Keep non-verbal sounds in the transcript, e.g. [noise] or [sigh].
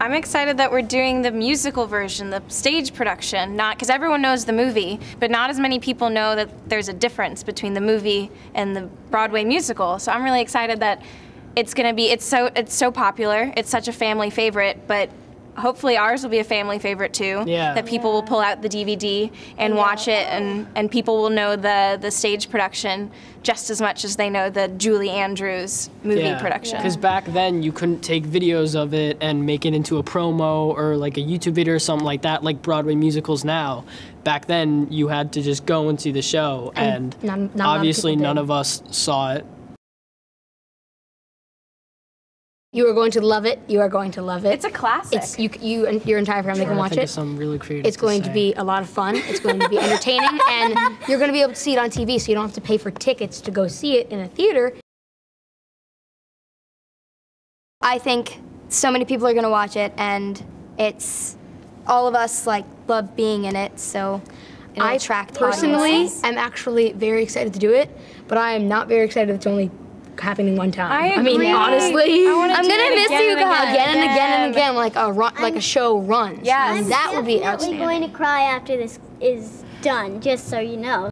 I'm excited that we're doing the musical version, the stage production, not because everyone knows the movie, but not as many people know that there's a difference between the movie and the Broadway musical. So I'm really excited that it's going to be it's so it's so popular. It's such a family favorite, but hopefully ours will be a family favorite too. Yeah. That people will pull out the DVD and watch it, and, and people will know the, the stage production just as much as they know the Julie Andrews movie production. Because back then you couldn't take videos of it and make it into a promo or like a YouTube video or something like that, like Broadway musicals now. Back then you had to just go and see the show, and, And none- not a of obviously none of us saw it. You are going to love it. You are going to love it. It's a classic. It's you. You and your entire family can Trying to watch think it. some really creative It's going to say. be a lot of fun. It's going to be entertaining, [laughs] and you're going to be able to see it on TV, so you don't have to pay for tickets to go see it in a theater. I think so many people are gonna watch it, and it's all of us like love being in it, so I attract personally audiences. am actually very excited to do it, but I am not very excited it's only happening one time. I mean, agree. honestly, I wanna I'm gonna miss again you and guys. again and again and again. again, like a run, like a show runs. Yeah, that would be definitely outstanding. going to cry after this is done, just so you know.